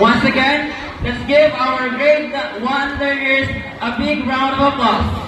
Once again, let's give our great 1 a big round of applause.